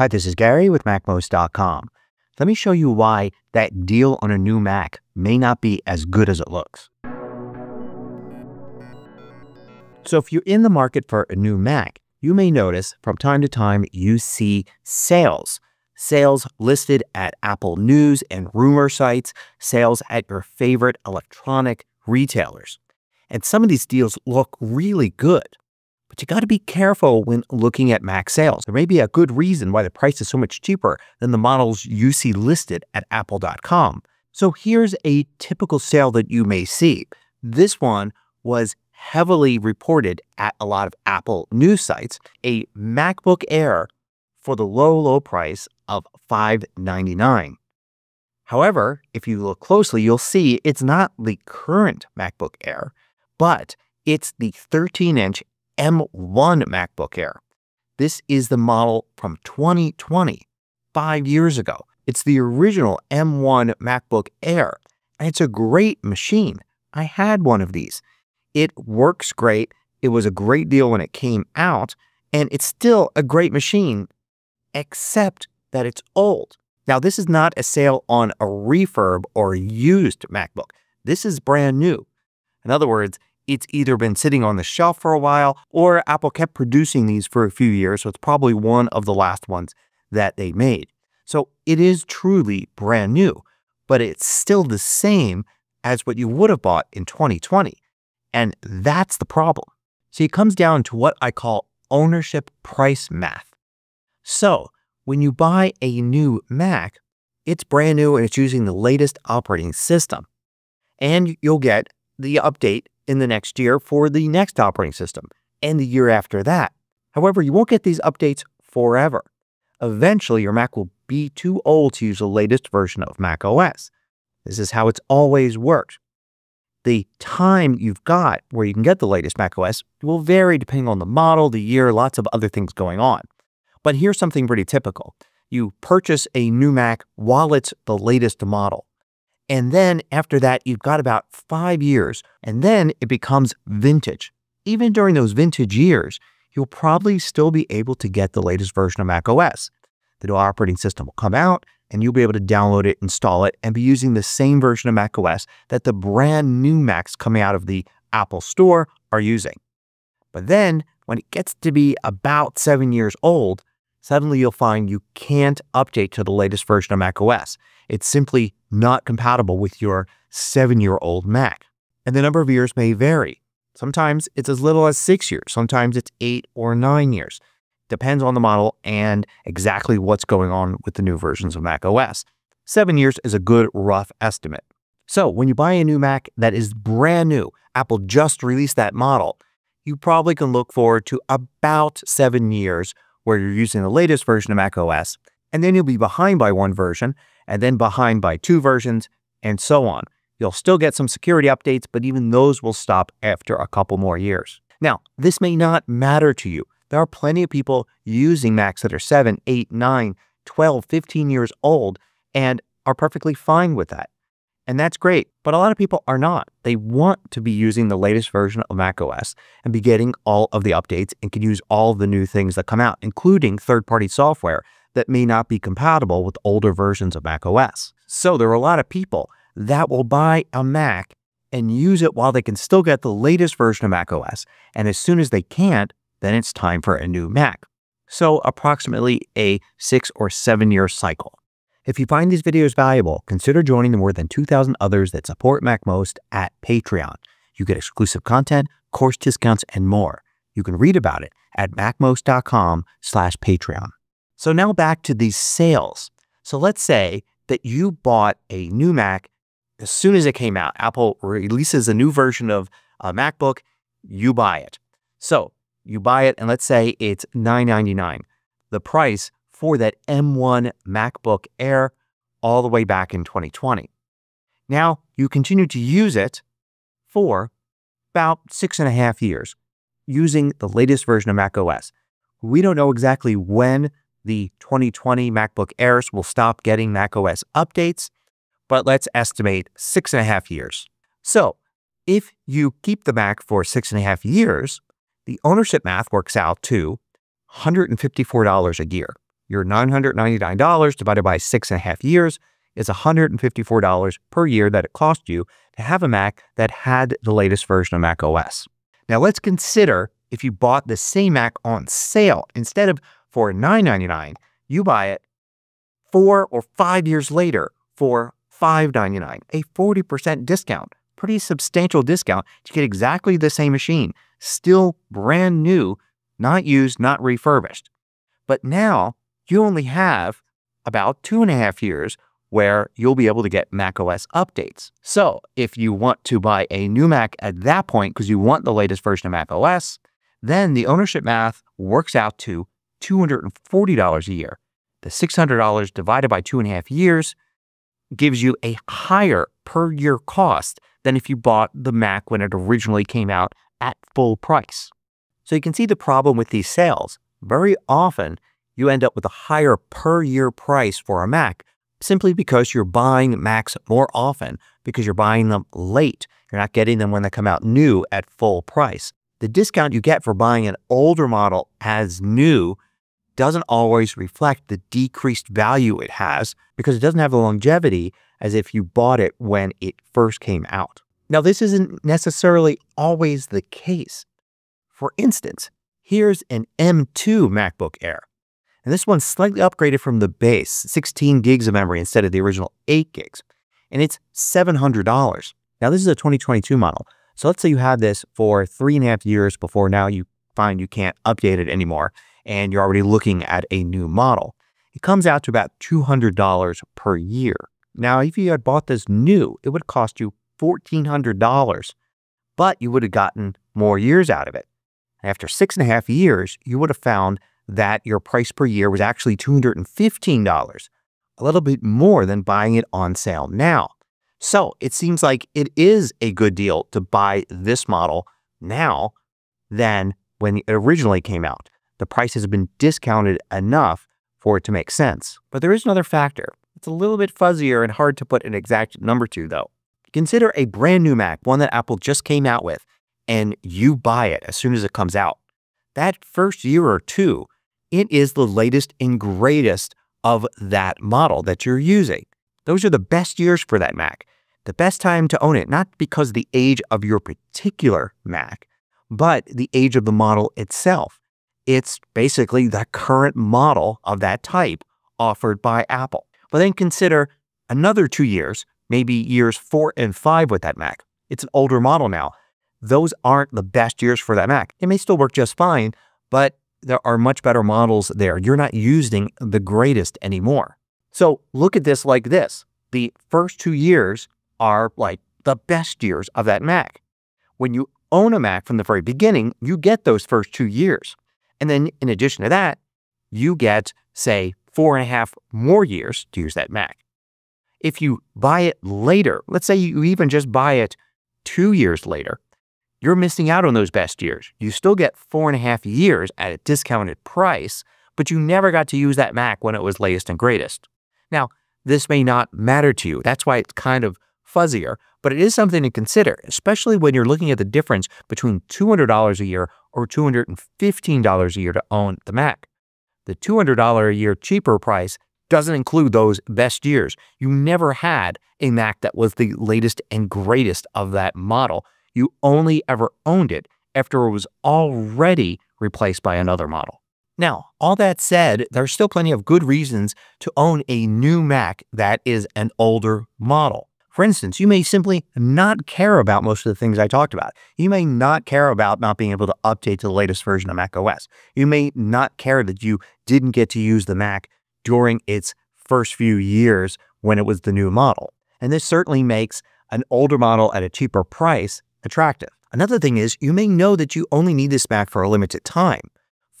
Hi, this is Gary with MacMost.com. Let me show you why that deal on a new Mac may not be as good as it looks. So if you're in the market for a new Mac, you may notice from time to time you see sales. Sales listed at Apple News and rumor sites, sales at your favorite electronic retailers. And some of these deals look really good. But you got to be careful when looking at Mac sales. There may be a good reason why the price is so much cheaper than the models you see listed at apple.com. So here's a typical sale that you may see. This one was heavily reported at a lot of Apple news sites, a MacBook Air for the low, low price of 599. However, if you look closely, you'll see it's not the current MacBook Air, but it's the 13-inch M1 MacBook Air. This is the model from 2020, five years ago. It's the original M1 MacBook Air, and it's a great machine. I had one of these. It works great. It was a great deal when it came out, and it's still a great machine, except that it's old. Now, this is not a sale on a refurb or used MacBook. This is brand new. In other words, it's either been sitting on the shelf for a while or Apple kept producing these for a few years, so it's probably one of the last ones that they made. So it is truly brand new, but it's still the same as what you would have bought in 2020. And that's the problem. See, it comes down to what I call ownership price math. So when you buy a new Mac, it's brand new and it's using the latest operating system. And you'll get the update in the next year for the next operating system and the year after that. However, you won't get these updates forever. Eventually, your Mac will be too old to use the latest version of Mac OS. This is how it's always worked. The time you've got where you can get the latest Mac OS will vary depending on the model, the year, lots of other things going on. But here's something pretty typical. You purchase a new Mac while it's the latest model. And then after that, you've got about five years, and then it becomes vintage. Even during those vintage years, you'll probably still be able to get the latest version of macOS. The new operating system will come out, and you'll be able to download it, install it, and be using the same version of macOS that the brand new Macs coming out of the Apple Store are using. But then, when it gets to be about seven years old, suddenly you'll find you can't update to the latest version of macOS. It's simply not compatible with your seven-year-old Mac. And the number of years may vary. Sometimes it's as little as six years. Sometimes it's eight or nine years. Depends on the model and exactly what's going on with the new versions of Mac OS. Seven years is a good rough estimate. So when you buy a new Mac that is brand new, Apple just released that model, you probably can look forward to about seven years where you're using the latest version of Mac OS, and then you'll be behind by one version, and then behind by two versions, and so on. You'll still get some security updates, but even those will stop after a couple more years. Now, this may not matter to you. There are plenty of people using Macs that are 7, 8, 9, 12, 15 years old and are perfectly fine with that. And that's great, but a lot of people are not. They want to be using the latest version of macOS and be getting all of the updates and can use all the new things that come out, including third-party software that may not be compatible with older versions of macOS. So there are a lot of people that will buy a Mac and use it while they can still get the latest version of macOS. And as soon as they can't, then it's time for a new Mac. So approximately a six or seven year cycle. If you find these videos valuable, consider joining the more than 2,000 others that support MacMost at Patreon. You get exclusive content, course discounts, and more. You can read about it at macmost.com slash Patreon. So now back to these sales. So let's say that you bought a new Mac as soon as it came out. Apple releases a new version of a MacBook, you buy it. So you buy it and let's say it's 999. The price for that M1 MacBook Air all the way back in 2020. Now you continue to use it for about six and a half years using the latest version of macOS. We don't know exactly when the 2020 MacBook Airs will stop getting macOS updates, but let's estimate six and a half years. So if you keep the Mac for six and a half years, the ownership math works out to $154 a year. Your $999 divided by six and a half years is $154 per year that it cost you to have a Mac that had the latest version of Mac OS. Now let's consider if you bought the same Mac on sale. Instead of for 999, you buy it four or five years later for 599, a 40% discount. Pretty substantial discount to get exactly the same machine, still brand new, not used, not refurbished. But now you only have about two and a half years where you'll be able to get macOS updates. So if you want to buy a new Mac at that point because you want the latest version of macOS, then the ownership math works out to $240 a year. The $600 divided by two and a half years gives you a higher per year cost than if you bought the Mac when it originally came out at full price. So you can see the problem with these sales. Very often, you end up with a higher per year price for a Mac simply because you're buying Macs more often because you're buying them late. You're not getting them when they come out new at full price. The discount you get for buying an older model as new doesn't always reflect the decreased value it has because it doesn't have the longevity as if you bought it when it first came out. Now, this isn't necessarily always the case. For instance, here's an M2 MacBook Air. And this one's slightly upgraded from the base, 16 gigs of memory instead of the original 8 gigs. And it's $700. Now, this is a 2022 model. So let's say you had this for three and a half years before now you find you can't update it anymore and you're already looking at a new model. It comes out to about $200 per year. Now, if you had bought this new, it would cost you $1,400, but you would have gotten more years out of it. After six and a half years, you would have found that your price per year was actually $215, a little bit more than buying it on sale now. So it seems like it is a good deal to buy this model now than when it originally came out. The price has been discounted enough for it to make sense. But there is another factor. It's a little bit fuzzier and hard to put an exact number to, though. Consider a brand new Mac, one that Apple just came out with, and you buy it as soon as it comes out. That first year or two, it is the latest and greatest of that model that you're using. Those are the best years for that Mac. The best time to own it, not because the age of your particular Mac, but the age of the model itself. It's basically the current model of that type offered by Apple. But then consider another two years, maybe years four and five with that Mac. It's an older model now. Those aren't the best years for that Mac. It may still work just fine, but there are much better models there. You're not using the greatest anymore. So look at this like this. The first two years are like the best years of that Mac. When you own a Mac from the very beginning, you get those first two years. And then in addition to that, you get, say, four and a half more years to use that Mac. If you buy it later, let's say you even just buy it two years later, you're missing out on those best years. You still get four and a half years at a discounted price, but you never got to use that Mac when it was latest and greatest. Now, this may not matter to you. That's why it's kind of fuzzier, but it is something to consider, especially when you're looking at the difference between $200 a year or $215 a year to own the Mac. The $200 a year cheaper price doesn't include those best years. You never had a Mac that was the latest and greatest of that model. You only ever owned it after it was already replaced by another model. Now, all that said, there's still plenty of good reasons to own a new Mac that is an older model. For instance, you may simply not care about most of the things I talked about. You may not care about not being able to update to the latest version of Mac OS. You may not care that you didn't get to use the Mac during its first few years when it was the new model. And this certainly makes an older model at a cheaper price attractive. Another thing is you may know that you only need this Mac for a limited time.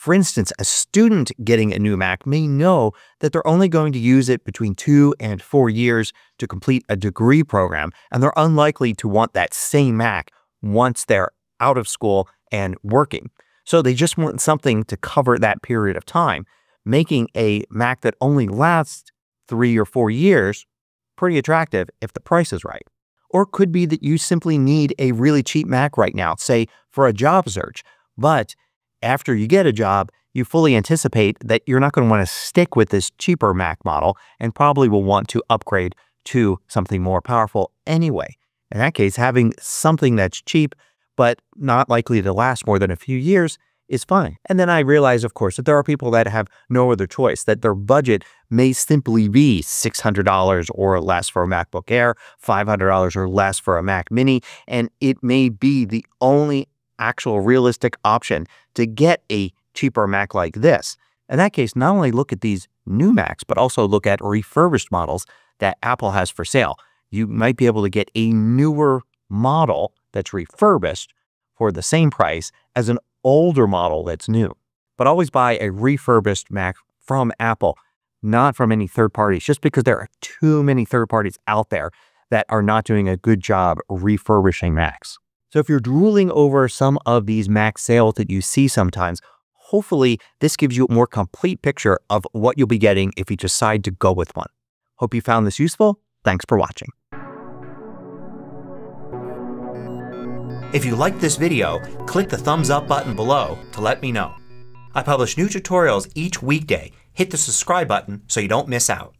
For instance, a student getting a new Mac may know that they're only going to use it between two and four years to complete a degree program, and they're unlikely to want that same Mac once they're out of school and working. So they just want something to cover that period of time, making a Mac that only lasts three or four years pretty attractive if the price is right. Or it could be that you simply need a really cheap Mac right now, say for a job search, but after you get a job, you fully anticipate that you're not going to want to stick with this cheaper Mac model and probably will want to upgrade to something more powerful anyway. In that case, having something that's cheap but not likely to last more than a few years is fine. And then I realize, of course, that there are people that have no other choice, that their budget may simply be $600 or less for a MacBook Air, $500 or less for a Mac Mini, and it may be the only actual realistic option to get a cheaper Mac like this. In that case, not only look at these new Macs, but also look at refurbished models that Apple has for sale. You might be able to get a newer model that's refurbished for the same price as an older model that's new. But always buy a refurbished Mac from Apple, not from any third parties, just because there are too many third parties out there that are not doing a good job refurbishing Macs. So if you're drooling over some of these Mac sales that you see sometimes, hopefully this gives you a more complete picture of what you'll be getting if you decide to go with one. Hope you found this useful. Thanks for watching. If you liked this video, click the thumbs up button below to let me know. I publish new tutorials each weekday. Hit the subscribe button so you don't miss out.